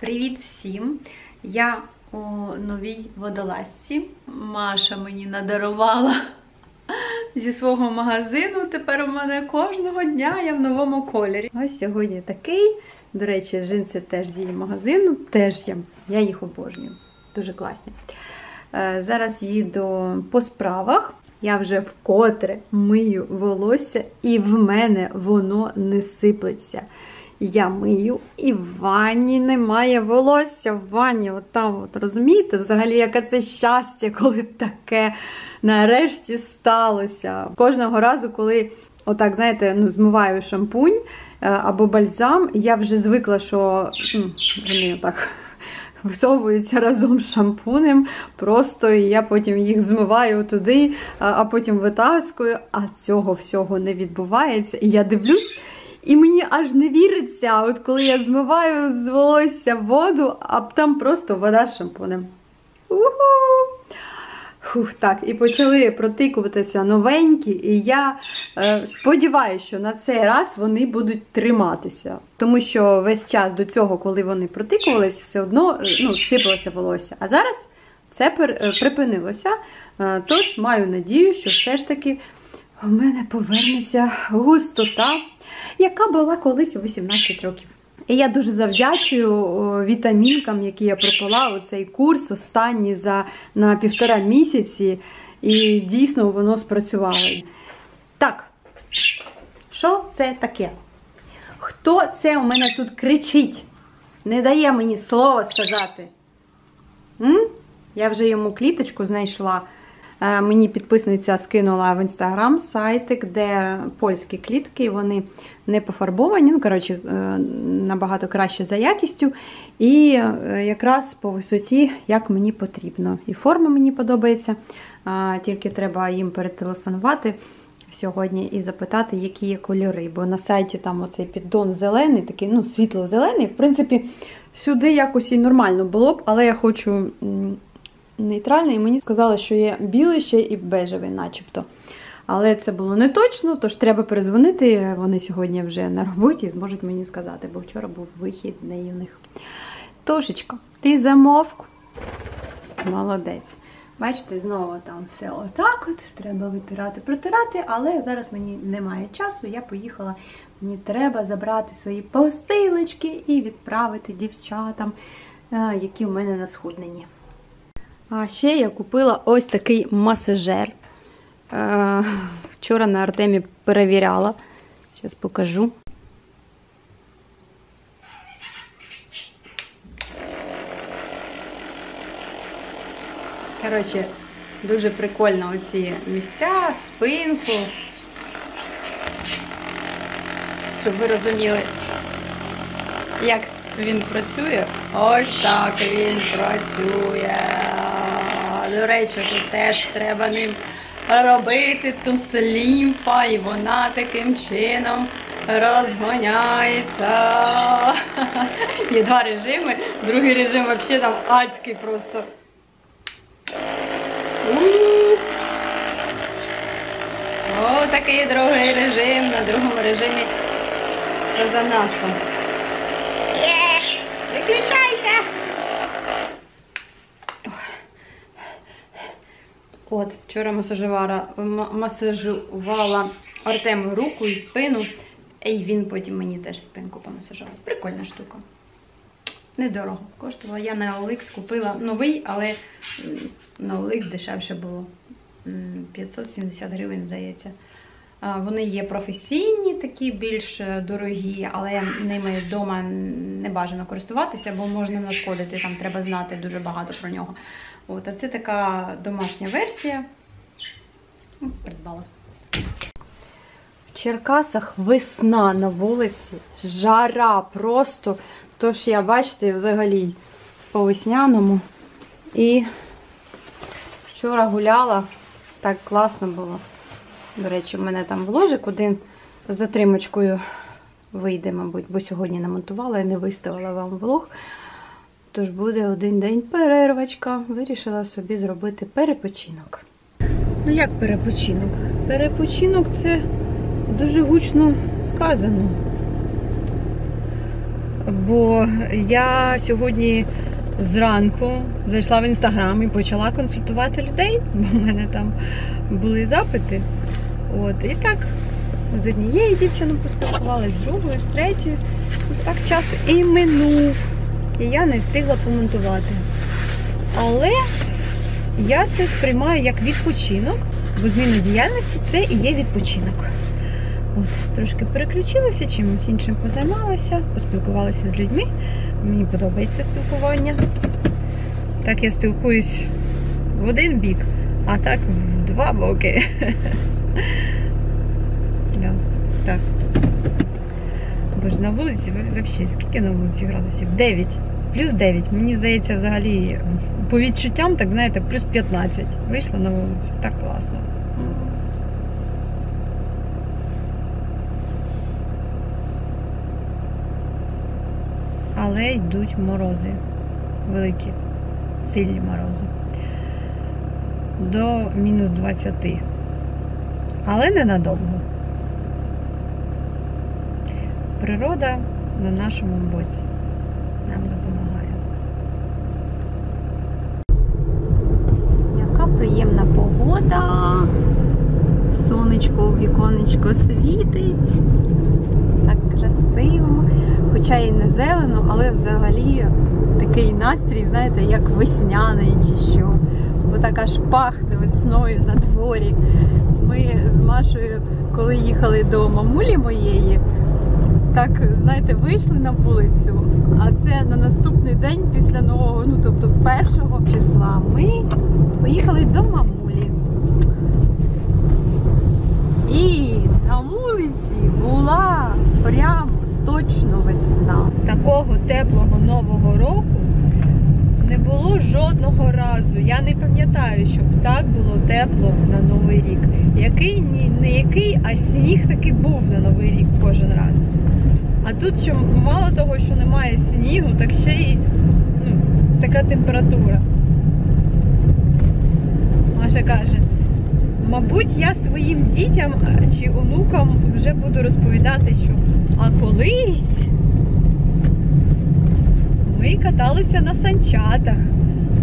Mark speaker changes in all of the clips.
Speaker 1: Привіт всім! Я у новій водолазці. Маша мені надарувала зі свого магазину. Тепер у мене кожного дня я в новому кольорі. Ось сьогодні такий. До речі, джинси теж з її магазину. Теж я, я їх обожнюю. Дуже класні. Е, Зараз їду по справах. Я вже вкотре мию волосся, і в мене воно не сиплеться. Я мию, і в ванні немає волосся в ванні. От там, от, розумієте, взагалі, яке це щастя, коли таке нарешті сталося. Кожного разу, коли отак, знаєте, ну, змиваю шампунь е, або бальзам, я вже звикла, що ну, вони отак висовуються разом з шампунем, просто і я потім їх змиваю туди, а потім витаскую, а цього всього не відбувається. І я дивлюсь. І мені аж не віриться, от коли я змиваю з волосся воду, а там просто вода з шампунем. Фух, так, і почали протикуватися новенькі, і я е, сподіваюся, що на цей раз вони будуть триматися. Тому що весь час до цього, коли вони протикувались, все одно е, ну, сипалося волосся. А зараз це е, припинилося. Е, тож маю надію, що все ж таки у мене повернеться густота, яка була колись у 18 років. І я дуже завдячую вітамінкам, які я пропила у цей курс останній за на півтора місяці, і дійсно воно спрацювало. Так, що це таке? Хто це у мене тут кричить? Не дає мені слова сказати. М? Я вже йому кліточку знайшла. Е, Мені підписниця скинула в інстаграм сайтик, де польські клітки, вони не пофарбовані, ну, коротше, е, набагато краще за якістю. І е, якраз по висоті, як мені потрібно. І форма мені подобається, тільки треба їм перетелефонувати сьогодні і запитати, які є кольори. Бо на сайті там оцей піддон зелений, такий, ну, світло-зелений. В принципі, сюди якось і нормально було б, але я хочу нейтральний, і мені сказали, що є білий ще і бежевий, начебто. Але це було не точно, тож треба перезвонити. Вони сьогодні вже на роботі і зможуть мені сказати, бо вчора був вихідний у них. Тошечка, ти замовк? Молодець. Бачите, знову там все отак от, треба витирати, протирати, але зараз мені немає часу, я поїхала. Мені треба забрати свої посилочки і відправити дівчатам, е, які в мене на схудненні. А ще я купила ось такий масажер. Е, Вчора на Артемі перевіряла. Зараз покажу. Коротше, дуже прикольно оці місця, спинку. Щоб ви розуміли, як він працює. Ось так він працює. До речі, тут теж треба ним робити. Тут лімфа, і вона таким чином розгоняється. Є два режими. Другий режим взагалі там адський просто. Ух. О, такий другий режим. На другому режимі занадто. Виключайся! От, вчора масажувала, масажувала Артему руку і спину, і він потім мені теж спинку помасажував. Прикольна штука. Недорого. Коштувала. Я на OLX купила новий, але на OLX дешевше було. 570 гривень, здається. Вони є професійні, такі більш е, дорогі, але ними вдома не бажано користуватися, бо можна нашкодити, там треба знати дуже багато про нього. От, а це така домашня версія. Придбала. В Черкасах весна на вулиці, жара просто. Тож я, бачите, взагалі по весняному. І вчора гуляла, так класно було. До речі, в мене там вложик один з затримочкою вийде, мабуть, бо сьогодні намонтувала і не виставила вам влог. Тож буде один день перервачка. Вирішила собі зробити перепочинок. Ну як перепочинок? Перепочинок це дуже гучно сказано. бо я сьогодні зранку зайшла в інстаграм і почала консультувати людей, бо в мене там були запити. От, і так, з однією дівчиною поспілкувалася, з другою, з третьою. Так час і минув. І я не встигла помонтувати. Але я це сприймаю як відпочинок, бо зміна діяльності це і є відпочинок. От, трошки переключилася, чимось іншим позаймалася, поспілкувалася з людьми. Мені подобається спілкування. Так я спілкуюсь в один бік, а так в два боки. Да, Так. Бо ж на вулиці взагалі скільки на вулиці градусів? 9. Плюс 9. Мені здається, взагалі, по відчуттям, так знаєте, плюс 15. Вийшла на вулицю. Так класно. Але йдуть морози. Великі, сильні морози. До мінус 20. Але ненадовго. Природа на нашому боці нам допомагає. Яка приємна погода. Сонечко в віконечко світить. Так красиво. Хоча і не зелено, але взагалі такий настрій, знаєте, як весняний чи що. Бо так аж пахне весною на дворі. Ми з Машою, коли їхали до мамулі моєї, так, знаєте, вийшли на вулицю, а це на наступний день після нового, ну тобто першого числа, ми поїхали до мамулі. І на вулиці була прям точно весна. Такого теплого нового року не було жодного разу. Я не пам'ятаю, щоб так було тепло на Новий рік. Який не який, а сніг таки був на Новий рік кожен раз. А тут що мало того, що немає снігу, так ще й ну, така температура. Маша каже, мабуть, я своїм дітям чи онукам вже буду розповідати, що а колись ми каталися на санчатах.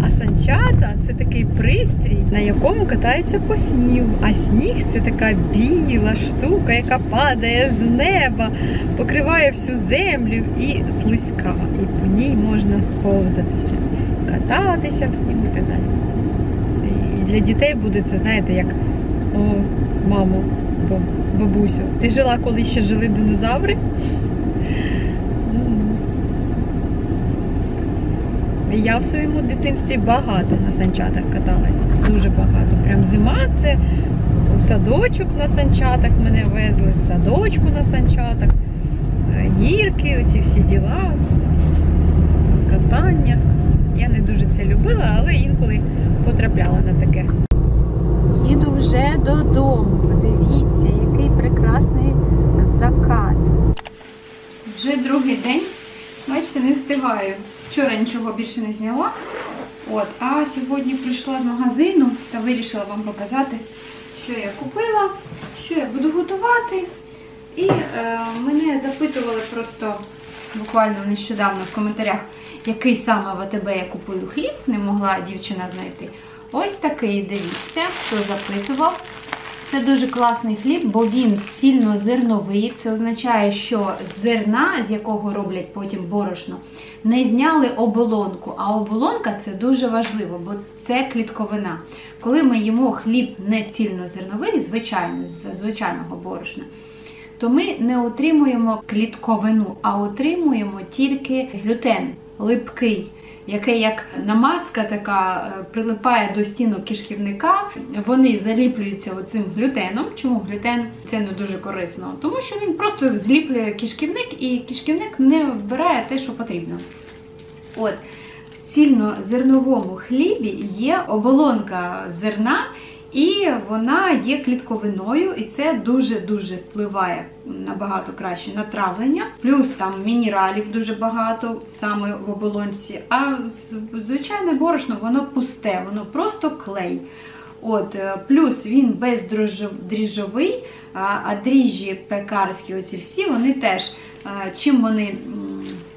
Speaker 1: А санчата це такий пристрій, на якому катаються по снігу. А сніг це така біла штука, яка падає з неба, покриває всю землю і слизька. І по ній можна ковзатися, кататися в снігу і так далі. І для дітей буде це, знаєте, як о, мамо, бабусю, ти жила, коли ще жили динозаври? Я в своєму дитинстві багато на санчатах каталась. Дуже багато. Прям зима це в садочок на санчатах мене везли, з садочку на санчатах, гірки, оці всі діла, катання. Я не дуже це любила, але інколи потрапляла на таке. Їду вже додому. Подивіться, який прекрасний закат. Вже другий день. Бачите, не встигаю. Вчора нічого більше не зняла. От, А сьогодні прийшла з магазину та вирішила вам показати, що я купила, що я буду готувати. І е, мене запитували просто буквально нещодавно в коментарях, який саме в АТБ я купую хліб, не могла дівчина знайти. Ось такий, дивіться, хто запитував. Це дуже класний хліб, бо він цільнозерновий. Це означає, що зерна, з якого роблять потім борошно, не зняли оболонку. А оболонка це дуже важливо, бо це клітковина. Коли ми їмо хліб не цільнозерновий, звичайно, з звичайного борошна, то ми не отримуємо клітковину, а отримуємо тільки глютен, липкий яке як намазка така е, прилипає до стінок кишківника. Вони заліплюються оцим глютеном. Чому глютен це не дуже корисно? Тому що він просто зліплює кишківник, і кишківник не вбирає те, що потрібно. От. В цільнозерновому хлібі є оболонка зерна, і вона є клітковиною, і це дуже-дуже впливає набагато краще на травлення. Плюс там мінералів дуже багато саме в оболонці. А звичайне борошно, воно пусте, воно просто клей. От, е, Плюс він бездріжджовий, а дріжджі пекарські, оці всі, вони теж, чим вони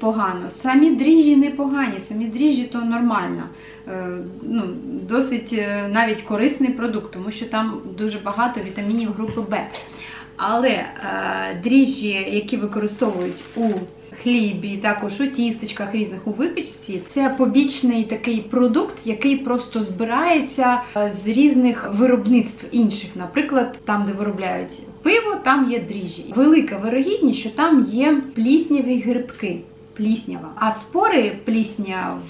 Speaker 1: погано. Самі дріжджі не погані, самі дріжджі то нормально. Е, Ну, досить е, навіть корисний продукт, тому що там дуже багато вітамінів групи Б. Але е, дріжджі, які використовують у хлібі, також у тістечках різних у випічці, це побічний такий продукт, який просто збирається з різних виробництв інших. Наприклад, там, де виробляють пиво, там є дріжджі. Велика вирогідність, що там є плісняві грибки. Пліснява. А спори плісняви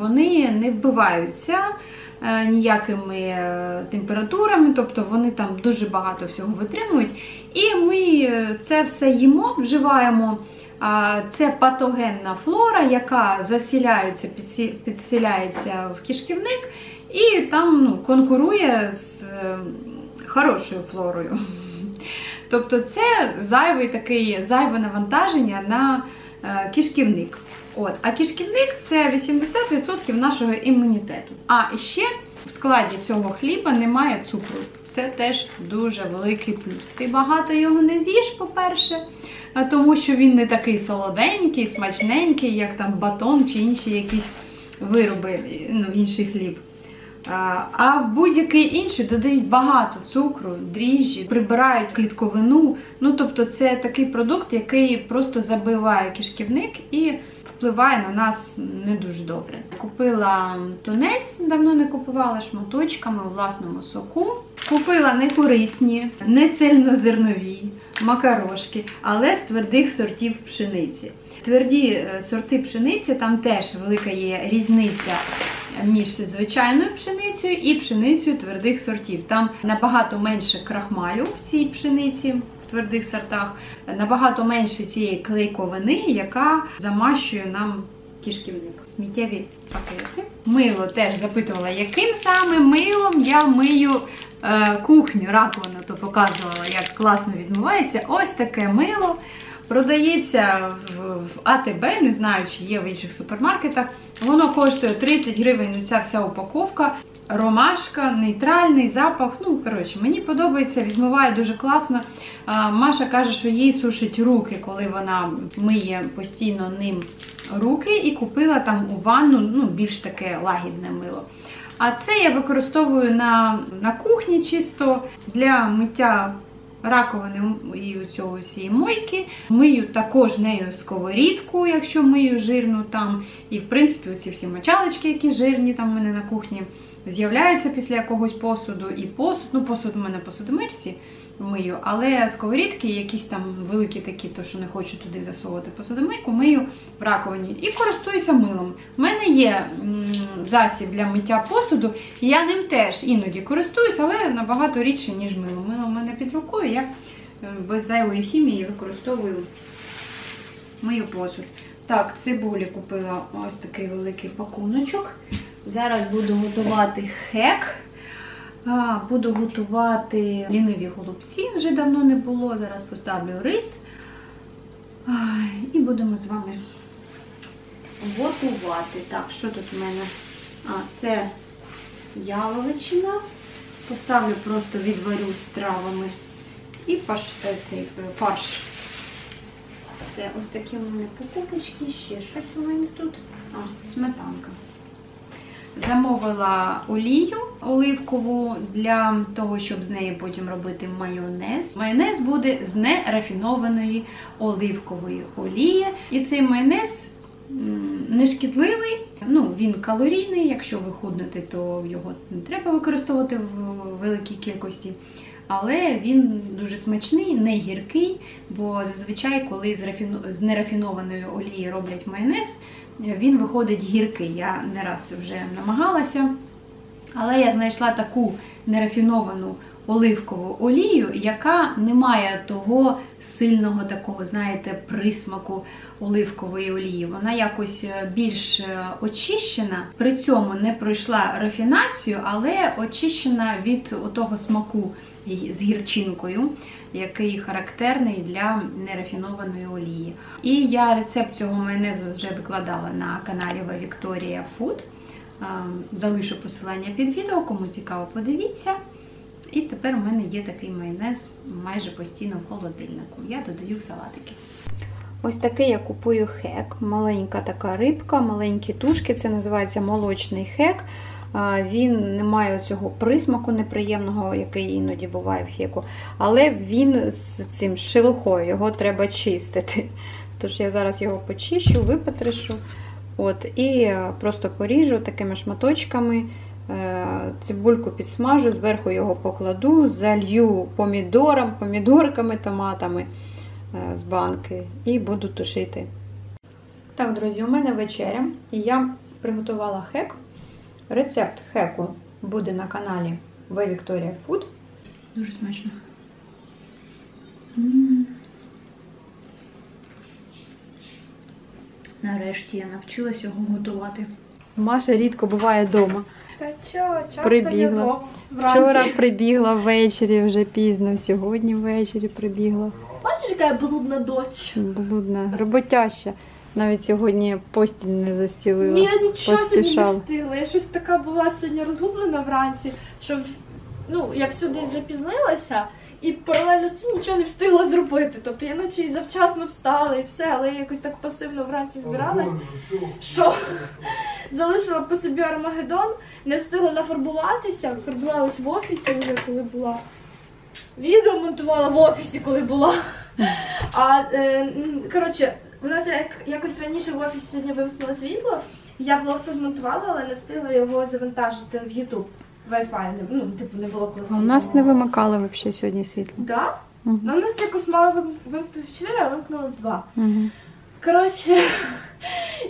Speaker 1: вони не вбиваються е, ніякими е, температурами, тобто вони там дуже багато всього витримують. І ми е, це все їмо, вживаємо. Це патогенна флора, яка засіляється, підсі- підселяється в кишківник і там ну, конкурує з е, хорошою флорою. Тобто це зайвий такий, зайве навантаження на е, кишківник. От. А кишківник це 80% нашого імунітету. А ще в складі цього хліба немає цукру. Це теж дуже великий плюс. Ти багато його не з'їш, по-перше, тому що він не такий солоденький, смачненький, як там батон чи інші якісь вироби, ну, інший хліб. А, в будь-який інший додають багато цукру, дріжджі, прибирають клітковину. Ну, тобто, це такий продукт, який просто забиває кишківник і впливає на нас не дуже добре. Купила тунець, давно не купувала шматочками у власному соку. Купила некорисні, не цельнозернові макарошки, але з твердих сортів пшениці. Тверді е, сорти пшениці, там теж велика є різниця між звичайною пшеницею і пшеницею твердих сортів. Там набагато менше крахмалю в цій пшениці. в Твердих сортах набагато менше цієї клейковини, яка замащує нам кишківник. Сміттєві пакети. Мило теж запитувала, яким саме милом я мию е, кухню, раковину, то показувала, як класно відмивається. Ось таке мило. Продається в, АТБ, не знаю, чи є в інших супермаркетах. Воно коштує 30 гривень, ця вся упаковка. Ромашка, нейтральний запах. Ну, коротше, мені подобається, відмиває дуже класно. Маша каже, що їй сушить руки, коли вона миє постійно ним руки, і купила там у ванну ну, більш таке лагідне мило. А це я використовую на, на кухні чисто для миття раковини і цього всієї мойки. Мию також нею сковорідку, якщо мию жирну там. І, в принципі, оці всі мочалочки, які жирні там у мене на кухні, з'являються після якогось посуду. І посуд, ну посуд у мене посудомичці мию, але сковорідки, якісь там великі такі, то що не хочу туди засовувати посудомийку, мию в раковині і користуюся милом. У мене є засіб для миття посуду, і я ним теж іноді користуюсь, але набагато рідше, ніж мило. Мило в мене під рукою, я е, без зайвої хімії використовую мию посуд. Так, цибулі купила ось такий великий пакуночок. Зараз буду готувати хек. А, Буду готувати ліниві голубці, вже давно не було. Зараз поставлю рис. І будемо з вами готувати. Так, що тут в мене? А, це яловичина. Поставлю просто відварю з травами. І фарш, цей е, фарш. Все, ось такі у мене покупочки. Ще щось у мене тут. А, сметанка. Замовила олію оливкову для того, щоб з неї потім робити майонез. Майонез буде з нерафінованої оливкової олії. І цей майонез м, не шкідливий, ну він калорійний. Якщо ви худнете, то його не треба використовувати в великій кількості. Але він дуже смачний, не гіркий, бо зазвичай, коли з нерафінованої олії роблять майонез, він виходить гіркий. Я не раз вже намагалася. Але я знайшла таку нерафіновану оливкову олію, яка не має того сильного такого, знаєте, присмаку оливкової олії. Вона якось е, більш е, очищена, при цьому не пройшла рафінацію, але очищена від того смаку з гірчинкою, який характерний для нерафінованої олії. І я рецепт цього майонезу вже викладала на каналі Вікторія. Е, Залишу посилання під відео, кому цікаво, подивіться. І тепер у мене є такий майонез майже постійно в холодильнику. Я додаю в салатики. Ось такий я купую хек. Маленька така рибка, маленькі тушки. Це називається молочний хек. Він не має цього присмаку неприємного, який іноді буває в хеку. Але він з цим шелухою, його треба чистити. Тож я зараз його почищу, випотришу. От, і е, просто поріжу такими шматочками. Е, Цибульку підсмажу, зверху його покладу, залью помідором, помідорками, томатами е, з банки і буду тушити. Так, друзі, у мене вечеря, і я приготувала хек. Рецепт хеку буде на каналі В Victoria Food. Дуже смачно. М. Нарешті я навчилася його готувати. Маша рідко буває вдома.
Speaker 2: Та чого, часто
Speaker 1: Прибігла.
Speaker 2: їдо вранці.
Speaker 1: Вчора прибігла ввечері, вже пізно, сьогодні ввечері прибігла.
Speaker 2: Бачиш, яка я блудна дочь?
Speaker 1: Блудна, роботяща. Навіть сьогодні постіль не застілила.
Speaker 2: Ні, я нічого сьогодні не встигла. Я щось така була сьогодні розгублена вранці, що ну, я всюди запізнилася і паралельно з цим нічого не встигла зробити. Тобто я наче і завчасно встала і все, але я якось так пасивно вранці збиралась, що залишила по собі Армагеддон, не встигла нафарбуватися, фарбувалась в офісі вже коли була. Відео монтувала в офісі, коли була. А е, коротше, у нас як, якось раніше в офісі сьогодні вимкнуло світло. Я блог то змонтувала, але не встигла його завантажити в YouTube. Wi-Fi, ну, типу, не було коли
Speaker 1: А у нас не вимикали взагалі сьогодні світло.
Speaker 2: Да?
Speaker 1: Угу.
Speaker 2: Ну, у нас якось мало вим- вимкнути в 4, а вимкнули в 2.
Speaker 1: Угу.
Speaker 2: Коротше,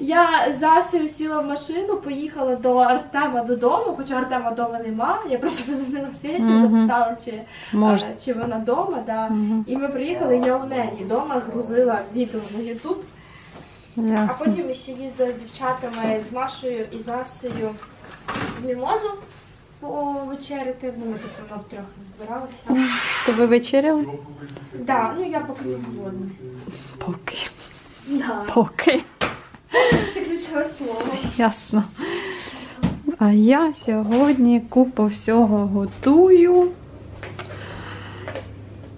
Speaker 2: я з Асею сіла в машину, поїхала до Артема додому, хоча Артема вдома нема. Я просто позвонила Світі,
Speaker 1: Мгм.
Speaker 2: запитала, чи,
Speaker 1: Може.
Speaker 2: е, чи вона вдома. Да. І ми приїхали, я у неї вдома грузила відео на Ютуб. А
Speaker 1: Ясно.
Speaker 2: потім ще їздила з дівчатами з Машею і Засею в мімозу повечеряти. Ну, ми тут воно втрьох не збиралися.
Speaker 1: То ви вечеряли?
Speaker 2: Да, ну я поки не голодна.
Speaker 1: Поки.
Speaker 2: Да.
Speaker 1: Поки.
Speaker 2: Це ключове слово.
Speaker 1: Ясно. А я сьогодні купу всього готую.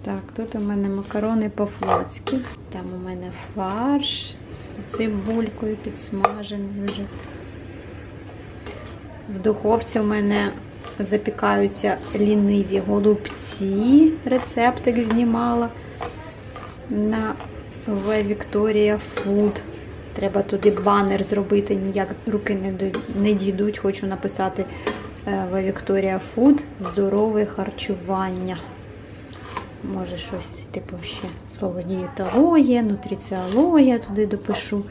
Speaker 1: Так, тут у мене макарони по-флотськи. Там у мене фарш з цибулькою підсмажений вже. В духовці у мене запікаються ліниві голубці. Рецептик знімала на В Victoria Food. Треба туди банер зробити, ніяк руки не, дійдуть. Хочу написати е, В Victoria Food здорове харчування. Може, щось, типу, ще слово дієтологія, нутриціологія туди допишу.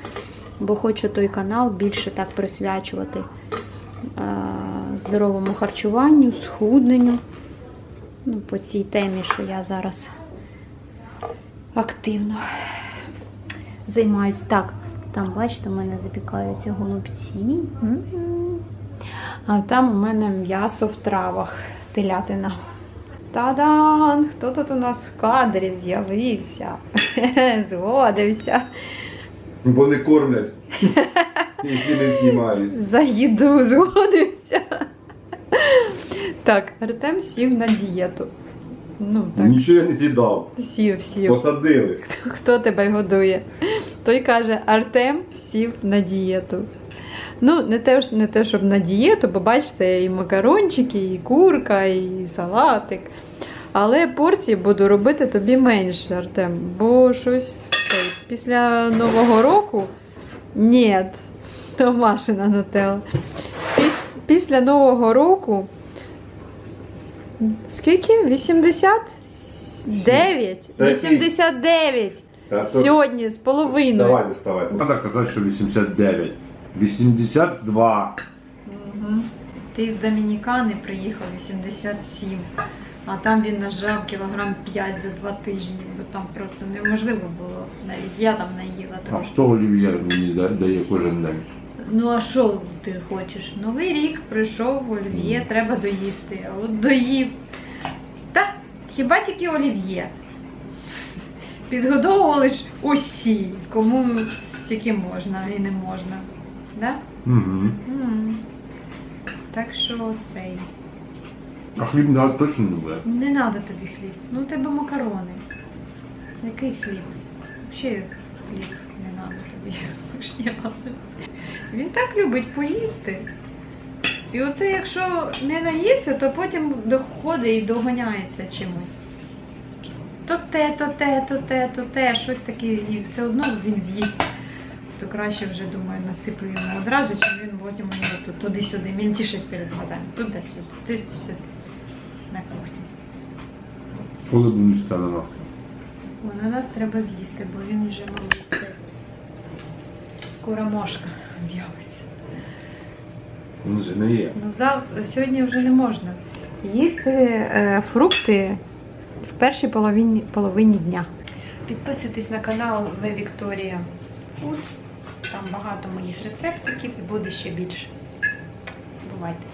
Speaker 1: Бо хочу той канал більше так присвячувати е, здоровому харчуванню, схудненню. Ну, по цій темі, що я зараз активно займаюсь. Так, там, бачите, у мене запікаються голубці. М. А там у мене м'ясо в травах, телятина. Та-дан! Хто тут у нас в кадрі з'явився? Згодився.
Speaker 3: Бо не кормлять. І всі не знімаюсь.
Speaker 1: За їду згодився. Так, Артем сів на дієту. Ну так,
Speaker 3: Нічого я не з'їдав.
Speaker 1: сів, сів.
Speaker 3: Посадили.
Speaker 1: Хто тебе годує? Той каже, Артем сів на дієту. Ну, не те, не те, щоб на дієту, бо бачите, і макарончики, і курка, і салатик. Але порції буду робити тобі менше, Артем. Бо щось цей, після Нового року. Ні, то Машина нутелла. Піс, після Нового року. Скільки? 89?
Speaker 3: Такий.
Speaker 1: 89!
Speaker 3: Та то-
Speaker 1: Сьогодні з половиною.
Speaker 3: Давай доставай. Треба казати, що 89. 82.
Speaker 1: Угу. Ти з Домінікани приїхав 87, а там він нажав кілограм 5 за два тижні, бо там просто неможливо було. Навіть я там наїла
Speaker 3: А
Speaker 1: трошки.
Speaker 3: що олів'є мені да- дає кожен день?
Speaker 1: Ну а що ти хочеш? Новий рік прийшов, олів'є, треба доїсти. А от доїв. Та хіба тільки олів'є? Підгодовували ж усі, кому тільки можна і не можна. Да?
Speaker 3: Угу.
Speaker 1: М. Так що цей.
Speaker 3: А хліб не точно не буде.
Speaker 1: Не треба тобі хліб. Ну у тебе макарони. Який хліб? Ще хліб, не надо тобі рази. Він так любить поїсти. І оце, якщо не наївся, то потім доходить і доганяється чимось. То те, то те, то те, то те, щось таке, і все одно він з'їсть. То краще вже думаю, насиплю йому одразу, чим він потім тут туди-сюди мільтішить перед глазами. Туди-сюди, туди-сюди. На кухні.
Speaker 3: Коли будеш це на нас?
Speaker 1: О, на нас треба з'їсти, бо він вже малий. Скоро мошка з'явиться.
Speaker 3: Він вже не є.
Speaker 1: Ну, зав... сьогодні вже не можна їсти е, фрукти в першій половині, половині дня. Підписуйтесь на канал Ви Вікторія Фуд. Там багато моїх рецептиків і буде ще більше. Бувайте!